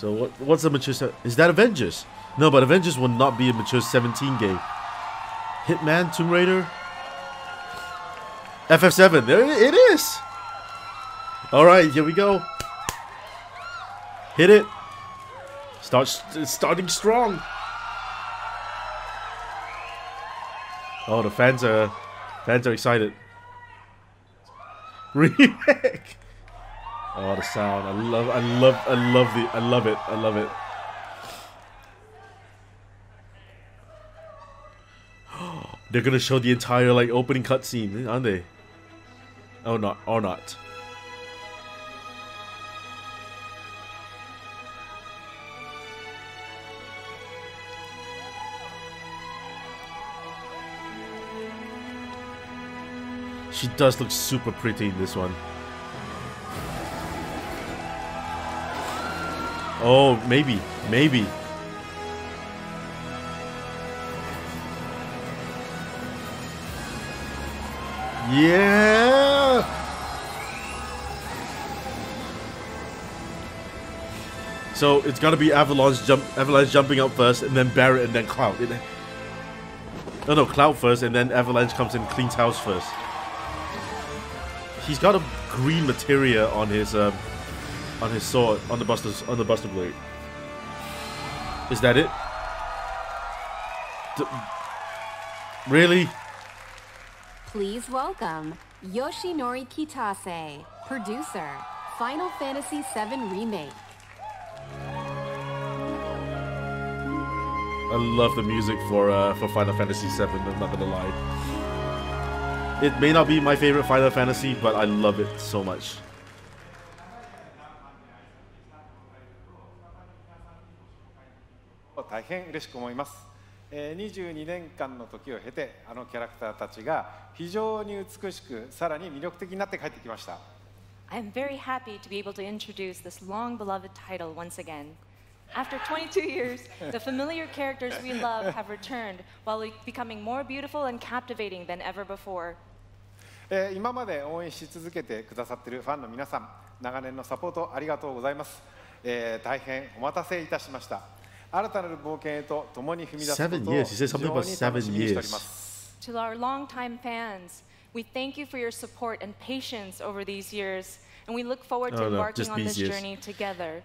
So what? What's a mature? Is that Avengers? No, but Avengers will not be a mature 17 game. Hitman, Tomb Raider, FF7. There it is. All right, here we go. Hit it. Start starting strong. Oh, the fans are fans are excited. Remake. Oh, the sound! I love, I love, I love the, I love it, I love it. They're gonna show the entire like opening cutscene, aren't they? Oh, not, or not. She does look super pretty in this one. Oh, maybe, maybe. Yeah. So it's gotta be Avalanche jump, Avalanche jumping up first, and then Barret, and then Cloud. No, no, Cloud first, and then Avalanche comes in and cleans house first. He's got a green materia on his um, on his sword, on the Buster's, on the Buster blade. Is that it? D really? Please welcome Yoshinori Kitase, producer, Final Fantasy VII Remake. I love the music for uh, for Final Fantasy VII. I'm not gonna lie. It may not be my favorite Final Fantasy, but I love it so much. 大変嬉しく思います、えー、22年間の時を経てあのキャラクターたちが非常に美しくさらに魅力的になって帰ってきました I'm very happy to be able to introduce this long beloved title once again. After 22 years, the familiar characters we love have returned while becoming more beautiful and captivating than ever before. えー今まで応援し続けてくださっているファンの皆さん長年のサポートありがとうございます、えー大変お待たせいたしました新たなる冒険へと共に踏み出すことを非常に楽しにしております。Over these years. And we look forward to embarking on this journey together.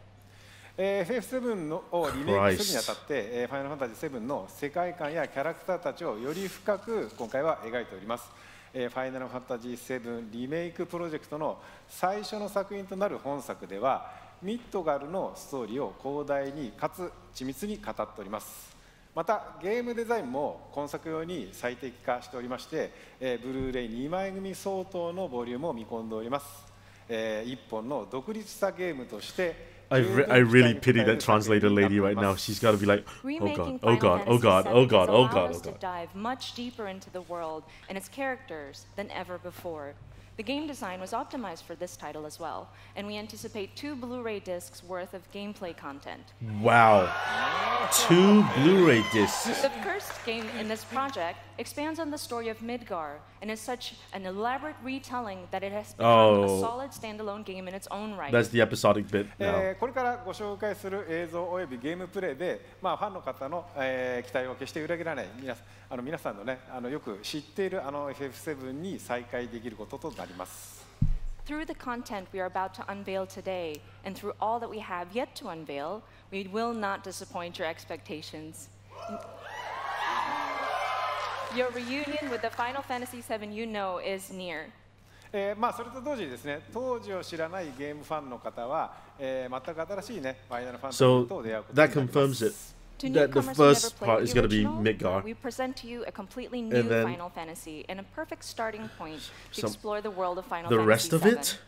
FF7 をリメイクするにあたって、ファイナルファンタジー7の世界観やキャラクターたちをより深く今回は描いております。ファイナルファンタジー7リメイクプロジェクトの最初の作品となる本作では、ミッドガルのストーリーを広大にかつ緻密に語っておりますまたゲームデザインも今作用に最適化しておりまして、えーブルーレイ2枚組相当のボリュームを見込んでおります、えー一本の独立したゲームとして I, re- I really pity that translator lady right now. She's got to be like, oh god, oh god, oh god, oh god, oh god, oh god. dive much deeper into the world and its characters than ever before. The game design was optimized for this title as well, and we anticipate two Blu-ray discs worth of gameplay content. Wow. Two Blu-ray discs. The first game in this project expands on the story of Midgar and is such an elaborate retelling that it has become Oh. a solid standalone game in its own right. That's the episodic bit now. えーこれからご紹介する映像およびゲームプレイで、まあ、ファンの方の、えー期待を決して裏切らない皆さん あの皆さんのねあのよく知っているあの FF7 に再会できることとなります。Through the content we are about to unveil today, and through all that we have yet to unveil, we will not disappoint your expectations. Your reunion with the Final Fantasy VII you know is near. えーまあ、それと同時にですね当時を知らないゲームファンの方は、えー全く新しいねファイナルファンタジ So ーと出会うことに that なります confirms it. To That the newcomers who never first played part the is going to be original, Midgar. We present to you a completely new And then Final Fantasy and a perfect starting point to some- explore the world of Final The Fantasy rest of VII. it?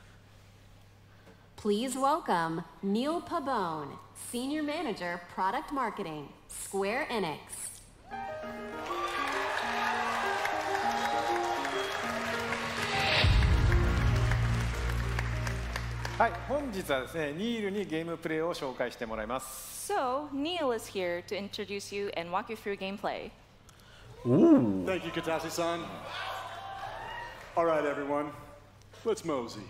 Please welcome Neil Pabone, Senior Manager, Product Marketing, Square Enix. はい本日はですねニールにゲームプレイを紹介してもらいます So, Neil is here to introduce you and walk you through gameplay. Ooh. Thank you, Kitase-san. All right, everyone, let's mosey.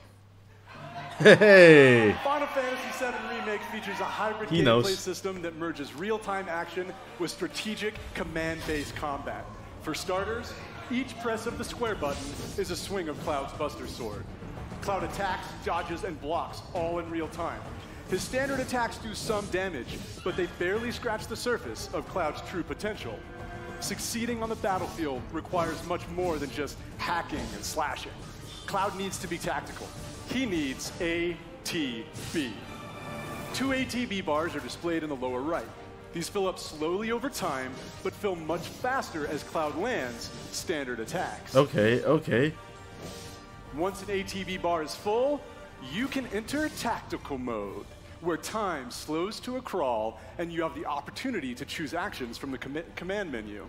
Hey! Final Fantasy VII Remake features a hybrid He gameplay knows. system that merges real-time action with strategic command-based combat. For starters, each press of the square button is a swing of Cloud's Buster Sword. Cloud attacks, dodges, and blocks all in real time. His standard attacks do some damage, but they barely scratch the surface of Cloud's true potential. Succeeding on the battlefield requires much more than just hacking and slashing. Cloud needs to be tactical. He needs ATB. Two ATB bars are displayed in the lower right. These fill up slowly over time, but fill much faster as Cloud lands standard attacks. Okay, okay. Once an ATB bar is full, you can enter tactical mode, where time slows to a crawl and you have the opportunity to choose actions from the com command menu.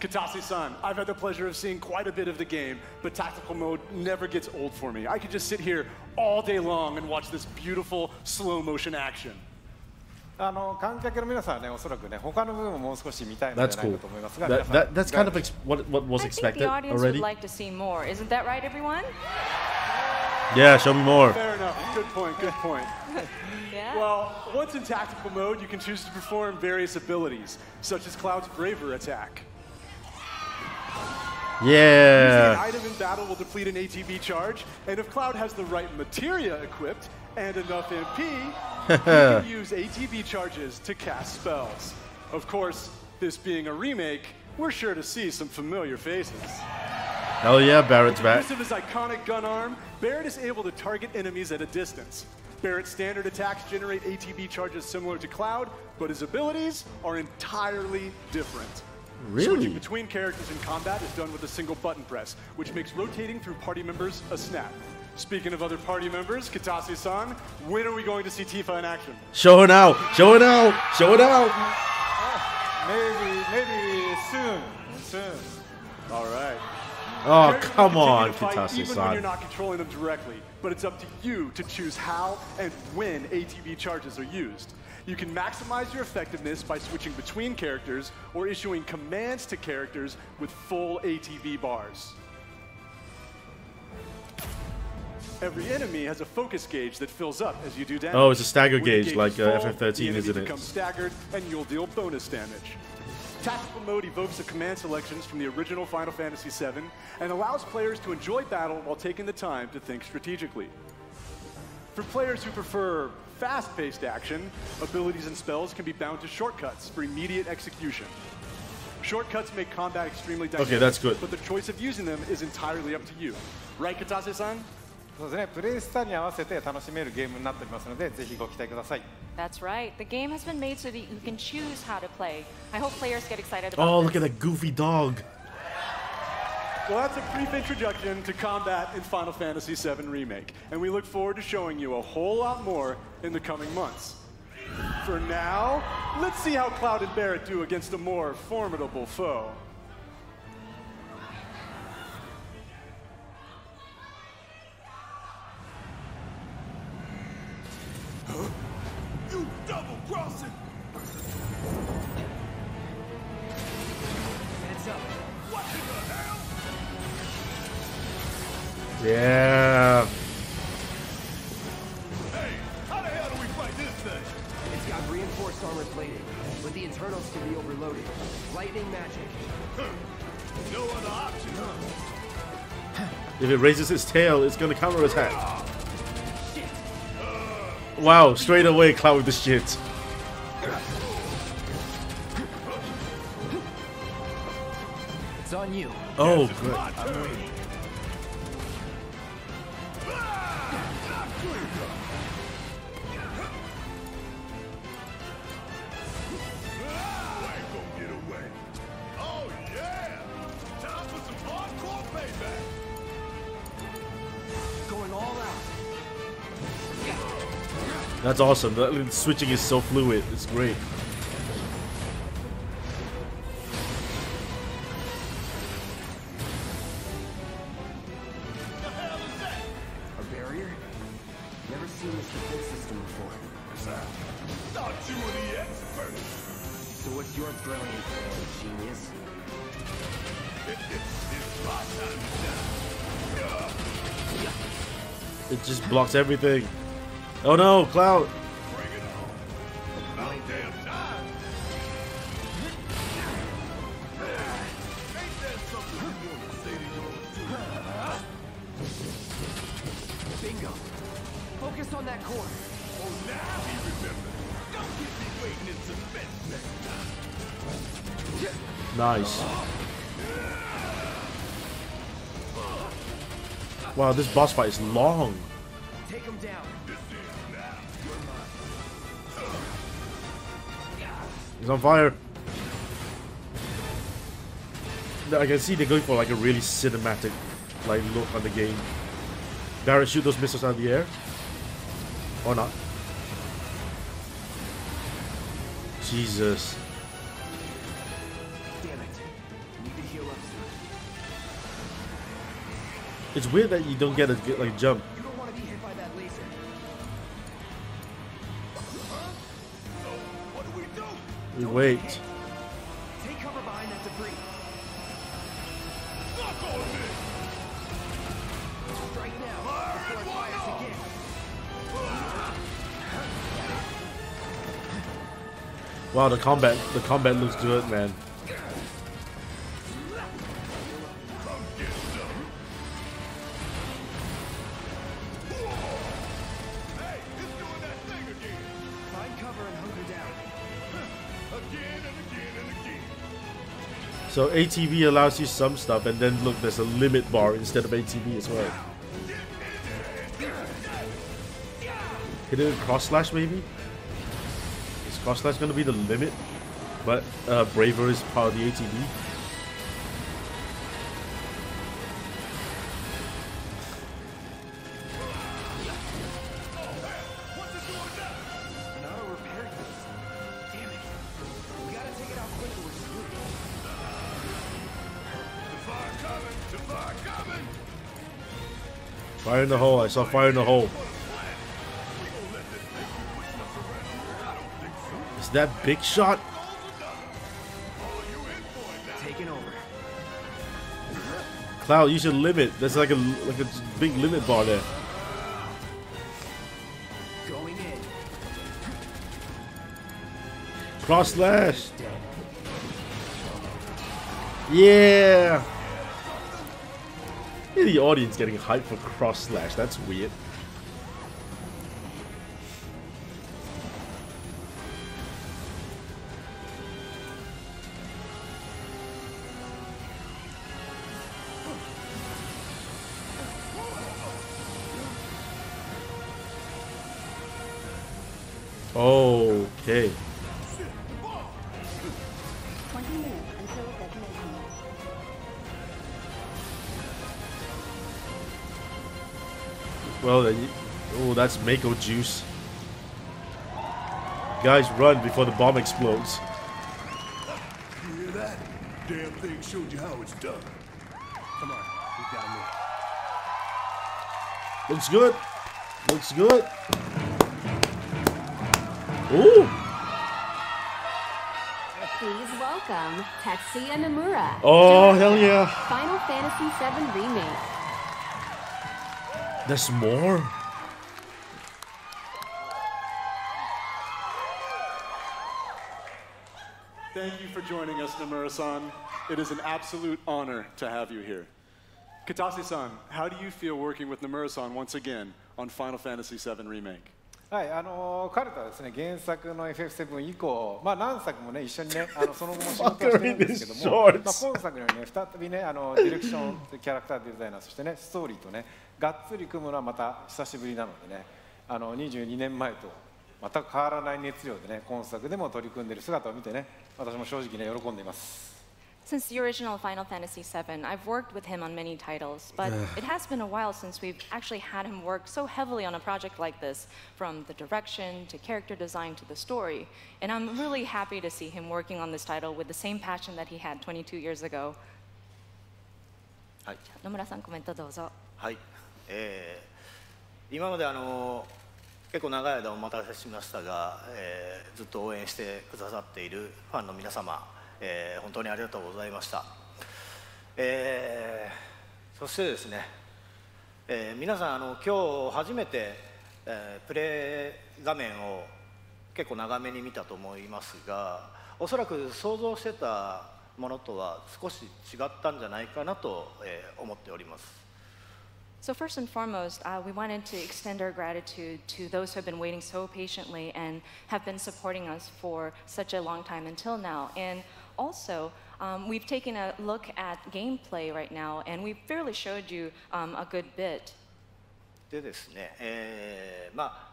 Kitase-san, I've had the pleasure of seeing quite a bit of the game, but tactical mode never gets old for me. I could just sit here all day long and watch this beautiful slow motion action. あの観客の皆さんはね、おそらくね、他の部分ももう少し見たいのではないかと思いますが、cool. that, that, that's kind of what, what was expected already. I think the audience already. would like to see more. Isn't that right, everyone? Yeah show me more. Fair enough. Good point. Good point. Yeah. Well, once in tactical mode, you can choose to perform various abilities, such as Cloud's Braver attack. Yeah. Using an Yeah. item in battle will deplete an ATB charge, and if Cloud has the right materia equipped and enough MP, he can use ATB charges to cast spells. Of course, this being a remake, we're sure to see some familiar faces. Hell yeah, Barret's back. Use of his iconic gun arm, Barret is able to target enemies at a distance. Barret's standard attacks generate ATB charges similar to Cloud, but his abilities are entirely different. Really? Switching between characters in combat is done with a single button press, which makes rotating through party members a snap. Speaking of other party members, Kitase-san, when are we going to see Tifa in action? Show her now! Show it out. Show it out. Ah, maybe, maybe soon, soon. All right. Oh, come on, Even when you're not controlling them directly, but it's up to you to choose how and when ATB charges are used. You can maximize your effectiveness by switching between characters or issuing commands to characters with full ATB bars. Every enemy has a focus gauge that fills up as you do damage. Oh, it's a stagger the gauge like, uh, FF13, isn't it? becomes staggered, and you'll deal bonus damage. Tactical mode evokes the command selections from the original Final Fantasy VII and allows players to enjoy battle while taking the time to think strategically. For players who prefer fast-paced action, abilities and spells can be bound to shortcuts for immediate execution. Shortcuts make combat extremely dynamic. that's good. But the choice of using them is entirely up to you. Right, Kitase-san? そうですね、プレイスタイルに合わせて楽しめるゲームになっておりますので、ぜひご期待ください。That's right. The game has been made so that you can choose how to play. I hope players get excited about it. Oh, look at that goofy dog. Well, that's a brief introduction to combat in Final Fantasy VII Remake, and we look forward to showing you a whole lot more in the coming months. For now, let's see how Cloud and Barret do against a more formidable foe. Yeah. Hey, how the hell do we fight this thing? It's got reinforced armor plating, but the internals can be overloaded. Lightning magic. No other option, huh? If it raises its tail, it's gonna counterattack. Uh. Wow, straight away, Cloud with the shit. It's on you. Oh, It's good. That's awesome. The switching is so fluid. It's great. The hell is that? A barrier? Never seen this system before. Thought you were the expert. So what's your brilliant genius? it's my time to shine. It just blocks everything. Oh no, Cloud! Bingo. Focus on that core. Oh, now he remembers. Don't keep me waiting in suspense next time. Nice. Wow, this boss fight is long. Take him down. He's on fire. I can see they're going for like a really cinematic like look on the game. Barret shoot those missiles out of the air. Or not. Jesus. Damn it. Need to heal up soon. It's weird that you don't get a like jump. Fires again. Wow, the combat the combat looks good, man. So ATB allows you some stuff, and then look, there's a limit bar instead of ATB as well. Hit it with cross slash maybe? Is cross slash gonna be the limit? But uh, Braver is part of the ATB. Fire in the hole. I saw fire in the hole. Is that big shot? Taking over. Cloud, use your limit. There's like a like a big limit bar there. Going in. Cross slash. Yeah. The audience getting hyped for cross slash. That's weird. Well, then you, oh, that's Mako juice. Guys, run before the bomb explodes. You hear that? Damn thing showed you how it's done. Come on. We've got to move. Looks good. Looks good. Ooh. Please welcome Tetsuya Nomura. Oh, hell yeah. Final Fantasy VII Remake. There's more. Thank you for joining us, Nomura-san. It is an absolute honor to have you here. Kitase-san, how do you feel working with Nomura-san once again on Final Fantasy VII Remake? はい、あの彼とはですね原作の FF7 以降、まあ、何作もね一緒にねあの その後も仕事をしてるんですけども、まあ、今作のようにね再びねあのディレクションキャラクターデザイナーそしてねストーリーとねがっつり組むのはまた久しぶりなのでねあの22年前と全く変わらない熱量でね今作でも取り組んでいる姿を見てね私も正直ね喜んでいます Since the original Final Fantasy VII, I've worked with him on many titles, but it has been a while since we've actually had him work so heavily on a project like this, from the direction to character design to the story. And I'm really happy to see him working on this title with the same passion that he had 22 years ago. はい、野村さんコメントどうぞ。はいえー今まであの結構長い間お待たせしましたが、えーずっと応援してくださっているファンの皆様、 えー本当にありがとうございました、えーそしてですねえー、皆さんあの今日初めて、えー、プレイ画面を結構長めに見たと思いますがおそらく想像してたものとは少し違ったんじゃないかなと、えー、思っております。So first and foremost, uh, we wanted to extend our gratitude to those who have been waiting so patiently and have been supporting us for such a long time until now. And also, um, we've taken a look at gameplay right now, and we've fairly showed you um, a good bit. でですね、えー、まあ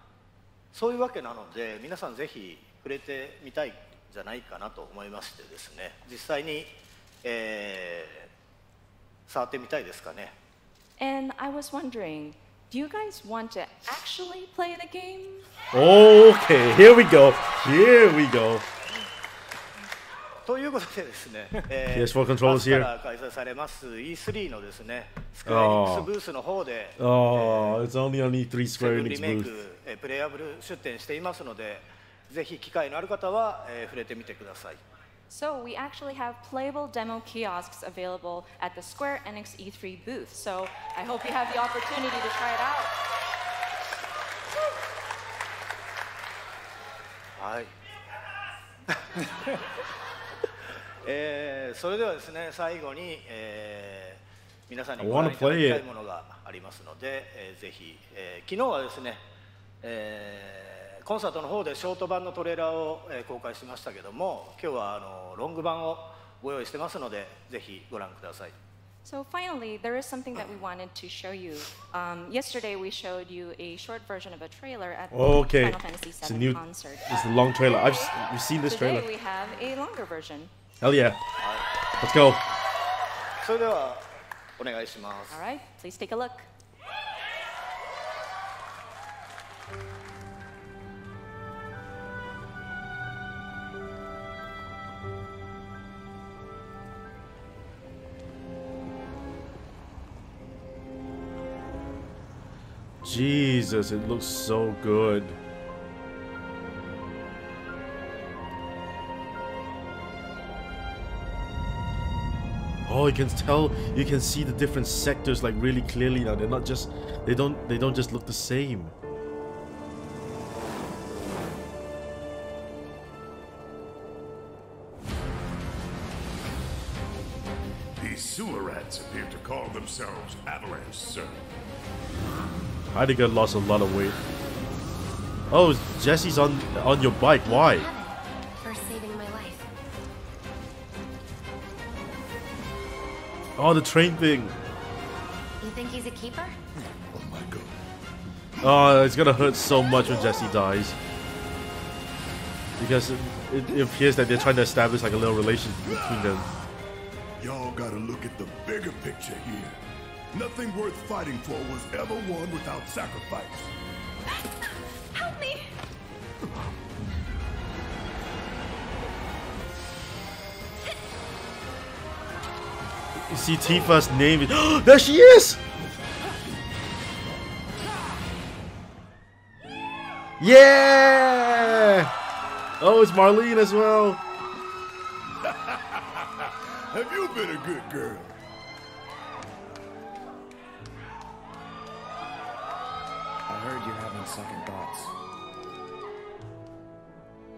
そういうわけなので皆さんぜひ触れてみたいんじゃないかなと思いましてですね実際に、えー、触ってみたいですかね。And I was wondering, do you guys want to actually play the game? Okay, here we go. Here we go. ということでですね、えー、PS4 controls here. から開催されます E3 のですね、スクエアエニックスブースの方で、oh, it's only on E3 Square Enix リメイク、えー、プレイアブル出展していますので、ぜひ機会のある方は、えー、触れてみてください。So we actually have playable demo kiosks available at the Square Enix E3 booth. So I hope you have the opportunity to try it out. はい。えー、それではですね最後に、えー、皆さんにご覧いただきたいものがありますので、えー、ぜひ、えー、昨日はですね、えー、コンサートの方でショート版のトレーラーを、えー、公開しましたけども今日はあのロング版をご用意してますのでぜひご覧ください。So finally, there is something that we wanted to show you. Um, yesterday, we showed you a short version of a trailer at the okay. Final Fantasy VII it's a new, concert. It's a long trailer. I've we've seen this Today, trailer. we have a longer version. Hell yeah. Let's go. それではお願いします。All right, please take a look. Jesus, it looks so good. Oh, you can tell, you can see the different sectors like really clearly now. They're not just, they don't, they don't just look the same. These sewer rats appear to call themselves Avalanche, sir. Heidegger lost a lot of weight. Oh, Jesse's on on your bike. Why? Oh, the train thing. You think he's a keeper? Oh my god. Oh, it's gonna hurt so much when Jesse dies. Because it, it, appears that they're trying to establish like a little relation between them. Y'all gotta look at the bigger picture here. Nothing worth fighting for was ever won without sacrifice. You see Tifa's name. there she is! Yeah! Oh, it's Marlene as well. Have you been a good girl? I heard you're having second thoughts.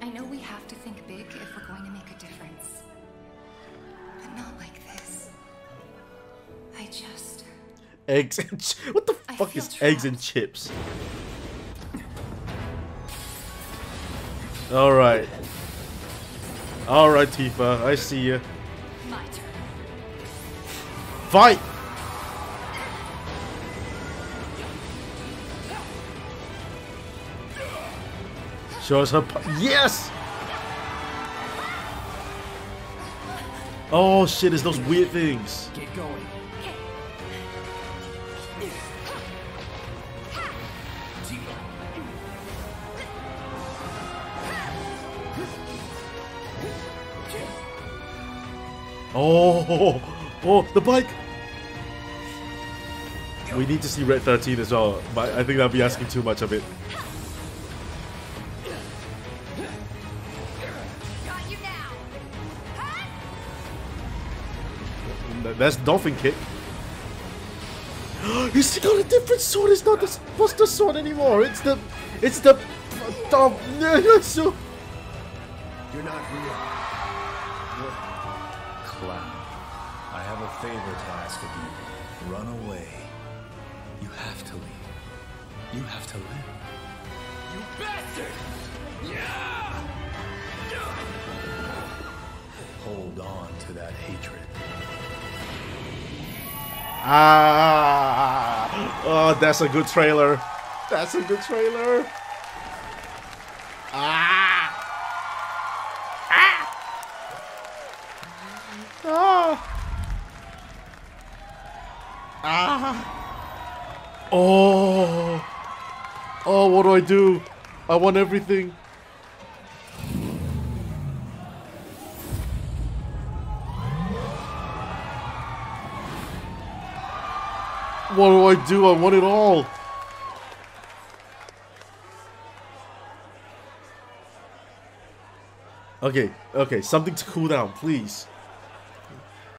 I know we have to think big if we're going to make a difference. But not like this. I just. Eggs and what the I fuck feel is eggs and chips? All right, all right, Tifa, I see you. My turn. Fight! Show us her. Yes! Oh shit! It's those weird things. Get going. Oh, oh, the bike. We need to see Red 13 as well, but I think that'll be asking too much of it. That's dolphin kick. He's got a different sword. It's not the Buster Sword anymore. It's the, it's the, uh, oh, no. You're not real. I have a favor to ask of you. Run away. You have to leave. You have to live. You bastard! Yeah! Hold on to that hatred. Ah! Oh, that's a good trailer. That's a good trailer. Ah! Oh! Oh, what do I do? I want everything. What do I do? I want it all. Okay, okay, something to cool down, please.